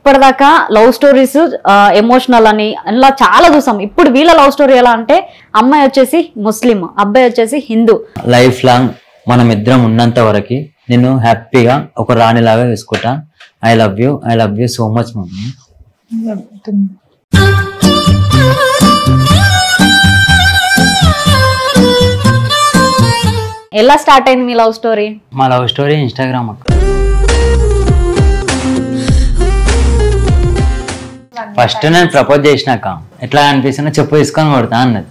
ఇప్పటిదాకా love stories emotional అని ఇలా చాలా చూసాం. ఇప్పుడు వీళ్ళ లవ్ స్టోరీ ఎలా అంటే అమ్మాయి వచ్చేసి ముస్లిం అబ్బాయి వచ్చేసి హిందూ. లైఫ్ లాంగ్ మనం ఇద్దరం ఉన్నంత వరకు నేను హ్యాపీగా ఒక రాణిలాగా చూసుకుంటా I love you I love you so much mummy ఎలా స్టార్ట్ అయింది మీ లవ్ స్టోరీ? మా లవ్ స్టోరీ ఇన్స్టాగ్రామ్ అక్క. ఫస్ట్ నేను ప్రపోజ్ చేసినాక ఎట్లా అనిపిస్తున్నా చెప్పు తీసుకొని కొడతా అన్నది.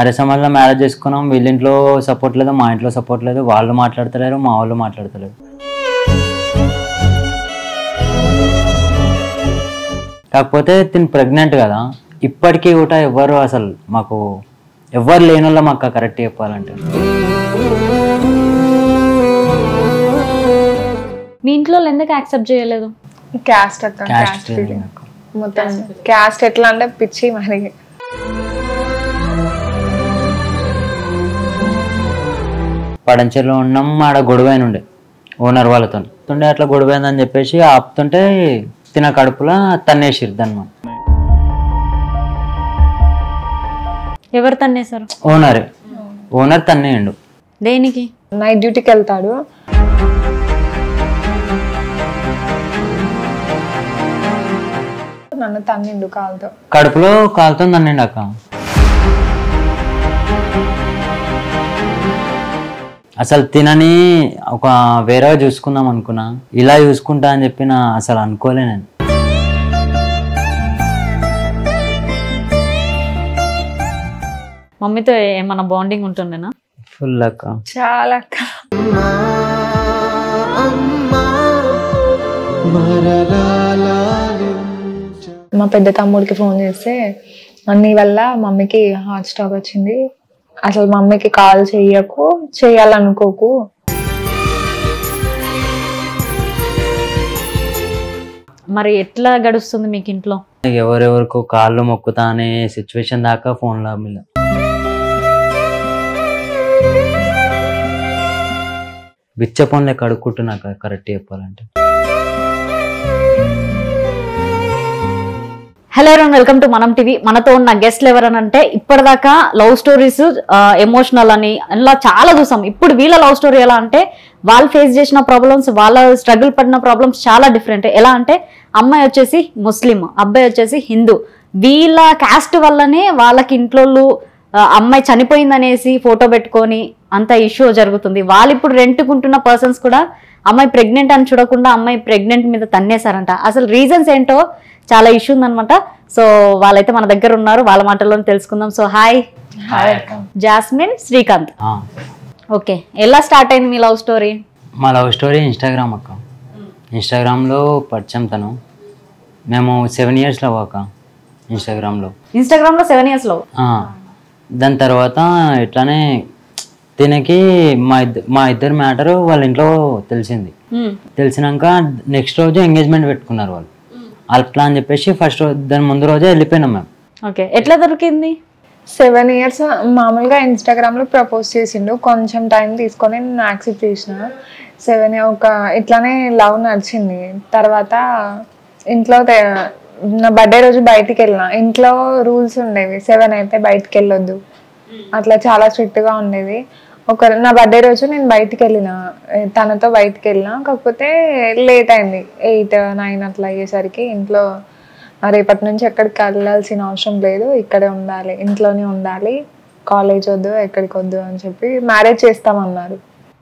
అరే సమయంలో మ్యారేజ్ చేసుకున్నాం వీళ్ళ ఇంట్లో సపోర్ట్ లేదు మా ఇంట్లో సపోర్ట్ లేదు వాళ్ళు మాట్లాడతలేరు మా వాళ్ళు మాట్లాడతలేరు. కాకపోతే తిని ప్రెగ్నెంట్ కదా ఇప్పటికీ కూడా ఎవరు అసలు మాకు ఎవరు లేని వాళ్ళ మాకు కరెక్ట్ చెప్పాలంటే. మీ ఇంట్లో ఎందుకు యాక్సెప్ట్ చేయలేదు? క్యాస్ట్ అక్క క్యాస్ట్ ఫీలింగ్ మొత్తం క్యాస్ట్ ఎట్లా అంటే పిచ్చి మరి. పడంచెలో ఉన్నాం ఆడ గొడవైన ఉండే ఓనర్ వాళ్ళతో ఉండే అట్లా గొడవైందని చెప్పేసి ఆపుతుంటే తిన కడుపులో తన్నేసిరు దాన్ని ఎవరు తన్నేశారు? ఓనరే ఓనర్ తన్నేయండు. దేనికి? నైట్ డ్యూటీకి వెళ్తాడు. నన్ను తన్నిండు కాలుతో. కడుపులో కాలుతో తన్నిండు అక్క అసలు తినని ఒక వేరేగా చూసుకుందాం అనుకున్నా. ఇలా చూసుకుంటా అని చెప్పిన అసలు అనుకోలే నేను. మమ్మీతో ఏమన్నా బాండింగ్ ఉంటుండేనా? ఫుల్ అక్క చాలా అక్క మా పెద్ద తమ్ముడికి ఫోన్ చేస్తే నీ వల్ల మమ్మీకి హార్ట్ స్టాక్ వచ్చింది. అసలు మమ్మీకి కాల్ చెయ్యకు చేయాలనుకోకు మరి ఎట్లా గడుస్తుంది మీకు ఇంట్లో ఎవరెవరికో కాళ్ళు మొక్కుతా అనే సిచ్యువేషన్ దాకా ఫోన్లో మీద బిచ్చ పనులే కడుక్కుంటున్నా కరెక్ట్ చెప్పాలంటే. హలో ఎవరైనా వెల్కమ్ టు మనం టీవీ మనతో ఉన్న గెస్ట్లు ఎవరనంటే ఇప్పటిదాకా లవ్ స్టోరీస్ ఎమోషనల్ అని ఇలా చాలా చూసాం. ఇప్పుడు వీళ్ళ లవ్ స్టోరీ ఎలా అంటే వాళ్ళు ఫేస్ చేసిన ప్రాబ్లమ్స్ వాళ్ళ స్ట్రగుల్ పడిన ప్రాబ్లమ్స్ చాలా డిఫరెంట్ ఎలా అంటే అమ్మాయి వచ్చేసి ముస్లిం అబ్బాయి వచ్చేసి హిందూ. వీళ్ళ క్యాస్ట్ వల్లనే వాళ్ళకి ఇంట్లో అమ్మాయి చనిపోయిందనేసి ఫోటో పెట్టుకొని అంత ఇష్యూ జరుగుతుంది. వాళ్ళు ఇప్పుడు రెంట్కుంటున్న పర్సన్స్ కూడా అమ్మాయి ప్రెగ్నెంట్ అని చూడకుండా అమ్మాయి ప్రెగ్నెంట్ మీద తన్నేశారంట. అసలు రీజన్స్ ఏంటో చాలా ఇష్యూ ఉందన్నమాట. సో వాళ్ళైతే మన దగ్గర ఉన్నారు. వాళ్ళ మాటల్లో తెలుసుకుందాం. సో హాయ్ జాస్మిన్ శ్రీకాంత్ ఆ, ఓకే ఎలా స్టార్ట్ అయింది మీ లవ్ స్టోరీ మా లవ్ స్టోరీ ఇన్స్టాగ్రామ్ అక్క. ఇన్స్టాగ్రామ్లో పరిచయం తను. మేము సెవెన్ ఇయర్స్ లవ్ అక్క ఇన్స్టాగ్రామ్లో ఇన్స్టాగ్రామ్లో సెవెన్ ఇయర్స్లో? ఆ, దాని తర్వాత ఇట్లానే దీనికి మా ఇద్దరు మా ఇద్దరు మ్యాటరు వాళ్ళ ఇంట్లో తెలిసింది. తెలిసినాక నెక్స్ట్ రోజు ఎంగేజ్మెంట్ పెట్టుకున్నారు వాళ్ళు. అట్లా అని చెప్పేసి ఫస్ట్ దాని ముందు రోజే వెళ్ళిపోయినాం మేము. ఓకే. ఎట్లా దొరికింది? సెవెన్ ఇయర్స్ మామూలుగా ఇన్స్టాగ్రామ్లో ప్రపోజ్ చేసిండు. కొంచెం టైం తీసుకొని నేను యాక్సెప్ట్ చేసిన. సెవెన్ ఒక ఇట్లానే లవ్ నడిచింది. తర్వాత ఇంట్లో నా బర్త్డే రోజు బయటికి వెళ్ళిన. ఇంట్లో రూల్స్ ఉండేవి. సెవెన్ అయితే బయటికి వెళ్ళొద్దు. అట్లా చాలా స్ట్రిక్ట్గా ఉండేది ఒక నా బర్త్డే రోజు నేను బయటికి వెళ్ళిన తనతో బయటికి వెళ్ళిన కాకపోతే లేట్ అయింది. ఎయిట్ నైన్ అట్లా అయ్యేసరికి ఇంట్లో "ఆ, రేపటి నుంచి ఎక్కడికి వెళ్ళాల్సిన అవసరం లేదు. ఇక్కడే ఉండాలి ఇంట్లోనే ఉండాలి. కాలేజ్ వద్దు ఎక్కడికి వద్దు అని చెప్పి మ్యారేజ్ చేస్తామన్నారు.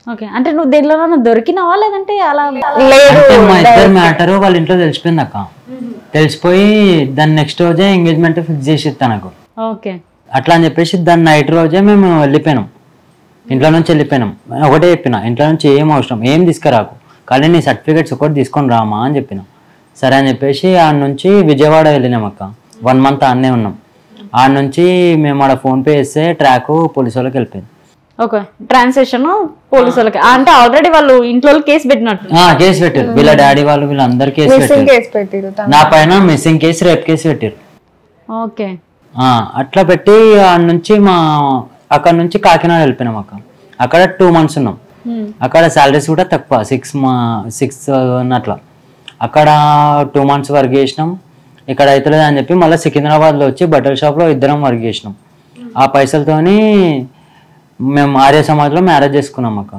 ఓకే. అంటే నువ్వు దేనిలో దొరికినావా? లేదంటే అలా లేదు అంటే మా ఇద్దరు మ్యాటర్ వాళ్ళ ఇంట్లో తెలిసిపోయింది అక్క తెలిసిపోయి దాని నెక్స్ట్ రోజే ఎంగేజ్మెంట్ ఫిక్స్ చేసి తనకు ఓకే. అట్లా అని చెప్పేసి దాని నైట్ రోజే మేము వెళ్ళిపోయినాం. ఇంట్లో నుంచి వెళ్ళిపోయినాం. ఒకటే చెప్పిన ఇంట్లో నుంచి ఏం అవసరం ఏం తీసుకురాకు. కానీ నీ సర్టిఫికేట్స్ ఒకటి తీసుకొని రామా అని చెప్పిన. సరే అని చెప్పేసి ఆడ నుంచి విజయవాడ వెళ్ళినాం అక్క. వన్ మంత్ ఆడనే ఉన్నాం. ఆడ నుంచి మేము ఆడ ఫోన్పే చేస్తే ట్రాక్ పోలీసు వాళ్ళకి వెళ్ళిపోయింది. ఓకే ట్రాన్సాక్షన్ పోలీసు వాళ్ళకి. అంటే ఆల్రెడీ వాళ్ళు ఇంట్లో కేసు పెట్టినట్టు. ఆ, కేసు పెట్టారు. వీళ్ళ డాడీ వాళ్ళు వీళ్ళందరూ కేసు మిస్సింగ్ పెట్టారు. కేసు పెట్టిరు తను. నా పైన మిస్సింగ్ కేసు రేప్ కేసు పెట్టారు. ఓకే. ఆ, అట్లా పెట్టి ఆడ నుంచి మా అక్కడ నుంచి కాకినాడ వెళ్ళిపోయినాం అక్క. అక్కడ టూ మంత్స్ ఉన్నాం. అక్కడ శాలరీస్ కూడా తక్కువ సిక్స్ మా సిక్స్ అట్లా అక్కడ టూ మంత్స్ వర్క్ చేసినాం. ఇక్కడ అవుతలేదు అని చెప్పి మళ్ళీ సికింద్రాబాద్లో వచ్చి బట్టల షాప్లో ఇద్దరం వర్క్ చేసినాం. ఆ పైసలతోని మేము ఆర్య సమాజ్లో మ్యారేజ్ చేసుకున్నాం అక్క.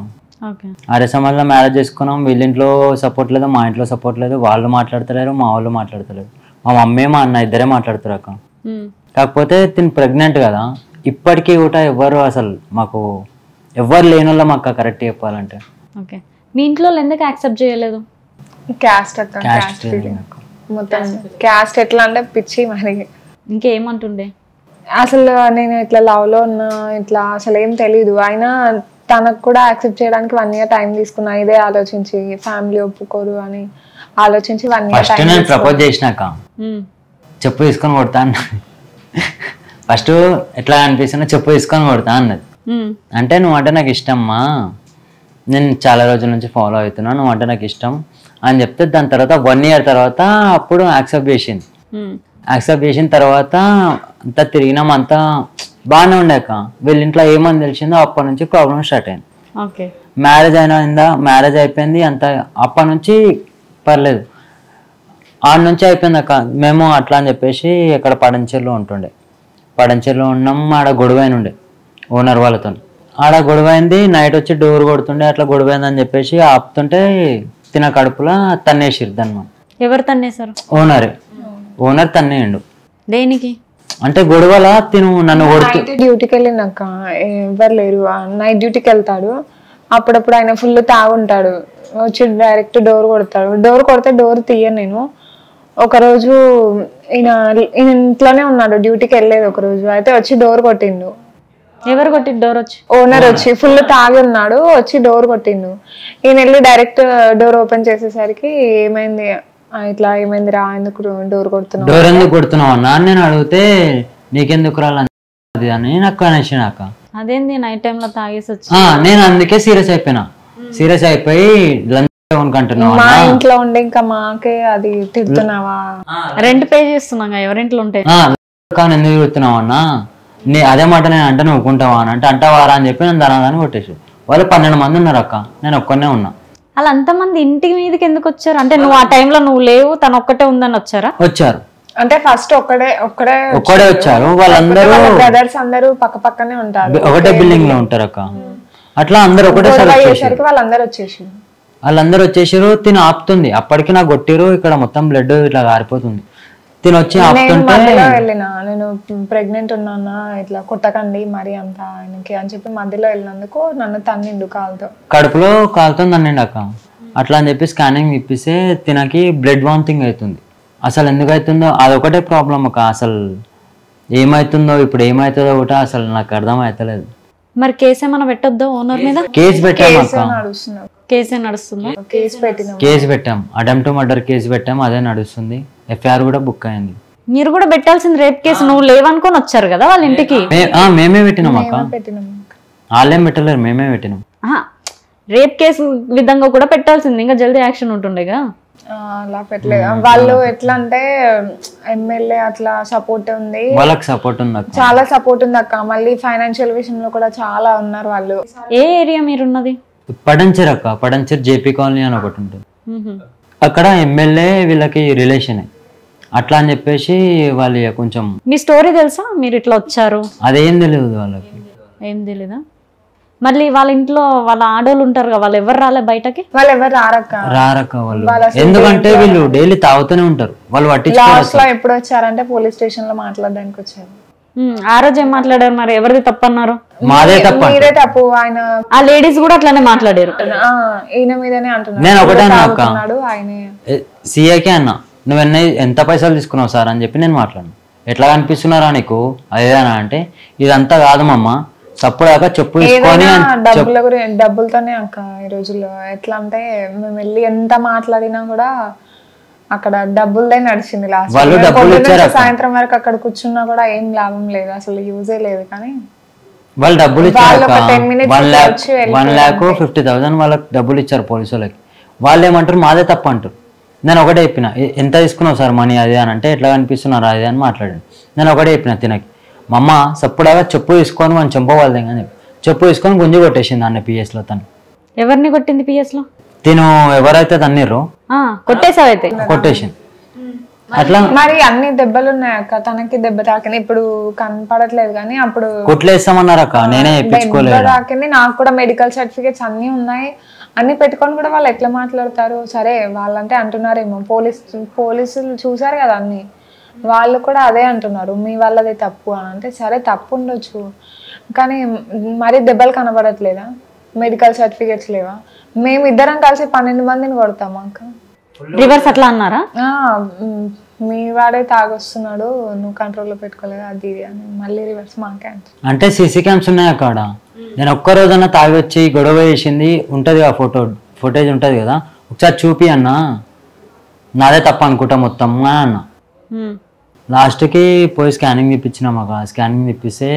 ఆర్య సమాజ్లో మ్యారేజ్ చేసుకున్నాం. వీళ్ళింట్లో సపోర్ట్ లేదు మా ఇంట్లో సపోర్ట్ లేదు. వాళ్ళు మాట్లాడతలేరు మా వాళ్ళు మాట్లాడతలేరు. మా మమ్మీ మా అన్న ఇద్దరే మాట్లాడతారు అక్క. కాకపోతే తిని ప్రెగ్నెంట్ కదా. ఇప్పటికీ కూడా ఎవరు అసలు మాకు ఎవరు లేని వాళ్ళ మాకు కరెక్ట్ చెప్పాలంటే. ఓకే. మీ ఇంట్లో ఎందుకు యాక్సెప్ట్ చేయలేదు? క్యాస్ట్ అక్క క్యాస్ట్ మొత్తం క్యాస్ట్ ఎట్లా అంటే పిచ్చి మరి. ఇంకేమంటుండే? అసలు నేను ఇట్లా లవ్లో ఉన్నా ఇట్లా అసలు ఏం తెలీదు. అయినా తనకు కూడా యాక్సెప్ట్ చేయడానికి వన్ ఇయర్ టైం తీసుకున్నా. ఇదే ఆలోచించి ఫ్యామిలీ ఒప్పుకోరు అని ఆలోచించి వన్ ఇయర్ ప్రపోజ్ చేసినాక. చెప్పు తీసుకొని కొడతా అన్నది ఫస్ట్ ఎట్లా అనిపిస్తున్నా చెప్పు తీసుకొని కొడతా అన్నది. అంటే నువ్వు అంటే నాకు ఇష్టమ్మా. నేను చాలా రోజుల నుంచి ఫాలో అవుతున్నా నువ్వు అంటే నాకు ఇష్టం అని చెప్తే దాని తర్వాత వన్ ఇయర్ తర్వాత అప్పుడు యాక్సెప్ట్ చేసింది. యాక్సెప్ట్ చేసిన తర్వాత అంతా తిరిగినాం అంతా బాగానే ఉండేక వీళ్ళ ఇంట్లో ఏమని తెలిసిందో అప్పటి నుంచి ప్రాబ్లం స్టార్ట్ అయింది. ఓకే. మ్యారేజ్ అయినా మ్యారేజ్ అయిపోయింది అంత అప్పటి నుంచి పర్లేదు. ఆడ నుంచి అయిపోయింది అక్క. మేము అట్లా అని చెప్పేసి ఇక్కడ పడంచెర్లో ఉంటుండే. పడంచెర్లో ఉన్నాం ఆడ గొడవైన ఉండే ఓనర్ వాళ్ళతో ఆడ గొడవైంది నైట్ వచ్చి డోర్ కొడుతుండే అట్లా గొడవైంది అని చెప్పేసి ఆపుతుంటే తిన కడుపులో తన్నేసిరు దాన్ని ఎవరు తన్నేశారు? ఓనరే. ఓనర్ తన్నేయండు. దేనికి? అంటే గొడవల తిను నన్ను కొడుతూ. డ్యూటీకి వెళ్ళినాక ఎవరు లేరు. నైట్ డ్యూటీకి వెళ్తాడు అప్పుడప్పుడు ఆయన ఫుల్ తాగుంటాడు. వచ్చి డైరెక్ట్ డోర్ కొడతాడు. డోర్ కొడితే డోర్ తీయను నేను. ఒకరోజు ఈయన ఈయన ఇంట్లోనే ఉన్నాడు డ్యూటీకి వెళ్ళలేదు ఒక రోజు. అయితే వచ్చి డోర్ కొట్టిండు. ఎవరు కొట్టి డోర్ వచ్చి? ఓనర్ వచ్చి ఫుల్ తాగి ఉన్నాడు వచ్చి డోర్ కొట్టిండు. ఈయన వెళ్ళి డైరెక్ట్ డోర్ ఓపెన్ చేసేసరికి ఏమైంది? ఇట్లా ఏమైంది రా ఎందుకు డోర్ కొడుతున్నావు? డోర్ ఎందుకు కొడుతున్నావు? అన్న అని నేను అడిగితే నీకెందుకు రాలి అని నాకు అనేసి నాకు అదేంది నైట్ టైంలో తాగేసి వచ్చి? ఆ, నేను అందుకే సీరియస్ అయిపోయినా. సీరియస్ అయిపోయి లంచ్ అనుకుంటున్నావు మా ఇంట్లో ఉండి ఇంకా మాకే అది తిడుతున్నావా? రెంట్ పే చేస్తున్నాం కదా, ఎవరింట్లో ఉంటే. కానీ ఎందుకు తిడుతున్నావు అన్న నీ అదే మాట నేను అంటే నువ్వు ఒప్పుకుంటావా అని అంటే అంటావారా అని చెప్పి నేను దాని కొట్టేసి వాళ్ళు పన్నెండు మంది ఉన్నారు అక్క నేను ఒక్కనే ఉన్నా. అలా అంతమంది ఇంటి మీదకి ఎందుకు వచ్చారు? అంటే నువ్వు ఆ టైంలో నువ్వు లేవు తను ఒక్కటే ఉందని వచ్చారా? వచ్చారు. అంటే ఫస్ట్ ఒక్కడే ఒక్కడే ఒక్కడే వచ్చారు. వాళ్ళందరూ బ్రదర్స్ అందరూ పక్క పక్కనే ఉంటారు. ఒకటే బిల్డింగ్లో ఉంటారు అక్క. అట్లా అందరూ అయ్యేసరికి వాళ్ళందరూ వచ్చేసి వాళ్ళందరూ వచ్చేసారు తిని ఆపుతుంది. అప్పటికి నాకు కొట్టిరు ఇక్కడ మొత్తం బ్లడ్ ఇట్లా కారిపోతుంది తిని వచ్చి నేను ఆపుతుంటే వెళ్ళిన. నేను ప్రెగ్నెంట్ ఉన్నానా ఇట్లా కొట్టకండి మరి అంత ఆయనకి అని చెప్పి మధ్యలో వెళ్ళినందుకు నన్ను తన్నిండు కాలుతో. కడుపులో కాలుతుంది అనండి అక్క అట్లా అని చెప్పి స్కానింగ్ ఇప్పిస్తే తినకి బ్లడ్ వామిటింగ్ అవుతుంది అసలు ఎందుకు అవుతుందో అదొకటే ప్రాబ్లం అక్క. అసలు ఏమవుతుందో ఇప్పుడు ఏమవుతుందో కూడా అసలు నాకు అర్థం అవుతలేదు మరి కేసు ఏమైనా పెట్టొద్దా ఓనర్ మీద? కేసు పెట్టాం అక్క నడుస్తున్నాం కేసు ఏ నడుస్తుందా కేసు పెట్టినాం. కేసు పెట్టాం. అటెంప్ట్ టు మర్డర్ కేసు పెట్టాం అదే నడుస్తుంది. ఎఫ్ఐఆర్ కూడా బుక్ అయింది. మీరు కూడా పెట్టాల్సింది రేప్ కేసు. నువ్వు లేవనుకొని వచ్చారు కదా వాళ్ళ ఇంటికి? మే- ఆ, మేమే పెట్టినాం అక్క. పెట్టినాం వాళ్ళేం పెట్టలేరు మేమే పెట్టినాం. ఆహా, రేప్ కేసు విధంగా కూడా పెట్టాల్సింది. ఇంకా జల్దీ యాక్షన్ ఉంటుండేగా? ఆ, అలా పెట్టలేదు. వాళ్ళు ఎట్లా అంటే ఎమ్మెల్యే అట్లా సపోర్ట్ ఉంది. వాళ్ళకి సపోర్ట్ ఉంది అక్క చాలా సపోర్ట్ ఉంది అక్క మళ్ళీ ఫైనాన్షియల్ విషయంలో కూడా చాలా ఉన్నారు వాళ్ళు. ఏ ఏరియా మీరున్నది? పడంచర్ అక్క పడంచర్ జేపీ కాలనీ అని ఒకటి ఉంటుంది. అక్కడ ఎమ్మెల్యే వీళ్ళకి రిలేషన్ అట్లా అని చెప్పేసి వాళ్ళు ఇక కొంచెం మీ స్టోరీ తెలుసా? మీరు ఇట్లా వచ్చారు. అదేం తెలియదు వాళ్ళకి. ఏం తెలీదా? మళ్ళీ వాళ్ళ ఇంట్లో వాళ్ళ ఆడోళ్ళు ఉంటారు కదా వాళ్ళు ఎవరు రాలే బయటకి? వాళ్ళు ఎవరు రారక్క? రారక్క వాళ్ళు. ఎందుకంటే వీళ్ళు డైలీ తాగుతూనే ఉంటారు. వాళ్ళు పట్టించుకోరు ఎప్పుడు వచ్చారంటే పోలీస్ స్టేషన్లో మాట్లాడడానికి వచ్చారు. ఆ రోజు ఏం మాట్లాడారు మరి? ఎవరిది తప్పన్నారు? మాదే తప్ప మీరే తప్పు. ఆయన ఆ లేడీస్ కూడా అట్లానే మాట్లాడారు. ఆ, ఈయన మీదనే అంటున్నాడు నేను ఒకటే అన్నా అక్క. సిఐకే అన్న. నువ్వు ఎన్న ఎంత పైసలు తీసుకున్నావు సార్ అని చెప్పి నేను మాట్లాడు ఎట్లా కనిపిస్తున్నారా నీకు? అదేనా అంటే ఇదంతా కాదు మమ్మ సప్పుడాక చెప్పు తీసుకొని డబ్బుల గురించి డబ్బులతోనే అక్క ఈ రోజుల్లో. ఎట్లా అంటే మేము వెళ్ళి ఎంత మాట్లాడినా కూడా అక్కడ డబ్బులదే నడిచింది లాస్ట్ వాళ్ళు డబ్బులు ఇచ్చారు అక్క. సాయంత్రం వరకు అక్కడ కూర్చున్నా కూడా ఏం లాభం లేదు. అసలు యూజే లేదు కానీ వాళ్ళు డబ్బులు ఇచ్చారు ఒక 10 minutes వన్ ల్యాక్ వచ్చి వెళ్ళిపోయారు వన్ ల్యాక్ ఫిఫ్టీ థౌసండ్ వాళ్ళకి డబ్బులు ఇచ్చారు పోలీసు వాళ్ళకి వాళ్ళు ఏమంటారు? మాదే తప్ప అంటారు నేను ఒకటే చెప్పిన "ఎ- ఎంత తీసుకున్నావు సార్ మనీ అది అని అంటే ఎట్లా కనిపిస్తున్నారు అది అని మాట్లాడాను నేను ఒకటే చెప్పిన తినకి మా అమ్మ సప్పుడాగా చెప్పు తీసుకొని మనం చంపవాళ్ళదే అని చెప్పి. తీసుకొని గుంజి కొట్టేసింది అన్న పిఎస్లో తను. ఎవరిని కొట్టింది పిఎస్లో? తిను ఎవరైతే తన్నిర్రో ఆ, కొట్టేసావైతే కొట్టేసింది. అట్లా మరి అన్ని దెబ్బలు ఉన్నాయి అక్క. తనకి దెబ్బ తాకింది. ఇప్పుడు కనపడట్లేదు కానీ అప్పుడు కొట్లేస్తామన్నారు అక్క నేనే దెబ్బ తాకింది. నాకు కూడా మెడికల్ సర్టిఫికేట్స్ అన్ని ఉన్నాయి. అన్ని పెట్టుకొని కూడా వాళ్ళు ఎట్లా మాట్లాడతారు? సరే వాళ్ళంటే అంటున్నారేమో. పోలీస్ పోలీసులు చూసారు కదా అన్ని. వాళ్ళు కూడా అదే అంటున్నారు. మీ వాళ్ళది తప్పు అని. అంటే సరే తప్పు ఉండొచ్చు కానీ మరి దెబ్బలు కనబడట్లేదా? మెడికల్ సర్టిఫికేట్స్ లేవా? మేము ఇద్దరం కలిసి పన్నెండు మందిని కొడతాం అక్క. రివర్స్ అట్లా అన్నారా? ఆ, మ్, మీ వాడే తాగొస్తున్నాడు నువ్వు కంట్రోల్లో పెట్టుకోలేదు? అది ఇది అని మళ్ళీ రివర్స్ మాకే అంటారు. అంటే సీసీ క్యామ్స్ ఉన్నాయి అక్కడ? నేను ఒక్క రోజన్నా తాగి వచ్చి గొడవ చేసింది ఉంటది ఆ ఫోటో ఫుటేజ్ ఉంటది కదా. ఒకసారి చూపి అన్న. నాదే తప్ప అనుకుంటా మొత్తం అని అన్న. లాస్ట్కి పోయి స్కానింగ్ తెప్పించినాం అక్క. స్కానింగ్ తెప్పిస్తే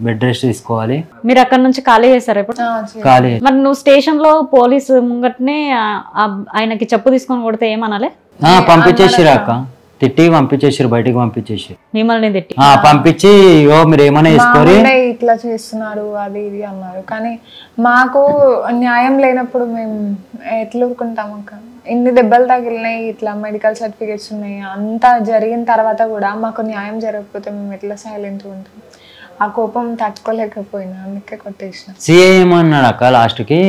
బెడ్ రెస్ట్ తీసుకోవాలి. మీరు అక్కడ నుంచి ఖాళీ చేశారా ఇప్పుడు? ఖాళీ. మరి నువ్వు స్టేషన్లో పోలీసు ముంగట్నే ఆయనకి చెప్పు తీసుకొని కొడితే ఏమనాలే? ఆ, పంపించేసిరు అక్క. తిట్టి పంపించేసిరు బయటికి పంపించేసి మిమ్మల్ని తిట్టి. ఆ, పంపించి ఓ మీరు ఏమైనా వేసుకోరి ఇట్లా చేస్తున్నారు అది ఇది అన్నారు. కానీ మాకు న్యాయం లేనప్పుడు మేము ఎట్లా ఊరుకుంటాం అక్క? ఇన్ని దెబ్బలు తగిలినాయి ఇట్లా మెడికల్ సర్టిఫికేట్స్ ఉన్నాయి అంతా జరిగిన తర్వాత కూడా మాకు న్యాయం జరగకపోతే మేము ఎట్లా సైలెంట్ ఉంటాం? ఆ కోపం తట్టుకోలేకపోయినా అందుకే కొట్టేసిన. సిఏ ఏమన్నాడు అక్క లాస్ట్కి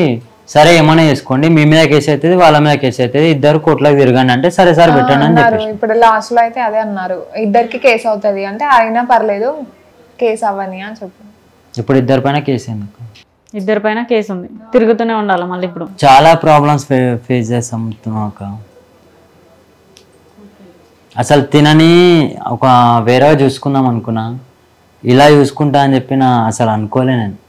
సరే ఏమైనా వేసుకోండి మీ మీద కేసు అవుతుంది వాళ్ళ మీద కేసు అవుతుంది ఇద్దరు కోట్లకు తిరగండి అంటే సరే సార్ పెట్టండి అని అన్నారు. చెప్పేసి. ఇప్పుడు లాస్ట్లో అయితే అదే అన్నారు. ఇద్దరికి కేసు అవుతుంది అంటే అయినా పర్లేదు కేసు అవ్వని అని చెప్పి ఇప్పుడు ఇద్దరి పైన కేసు అయింది అక్క. ఇద్దరి పైన కేసు ఉంది. తిరుగుతూనే ఉండాలి మళ్ళీ ఇప్పుడు. చాలా ప్రాబ్లమ్స్ ఫేస్ చేస్తాం అక్క. అసలు తినని ఒక వేరే చూసుకుందాం అనుకున్నా. ఇలా చూసుకుంటా అని చెప్పి నా అసలు అనుకోలే నేను.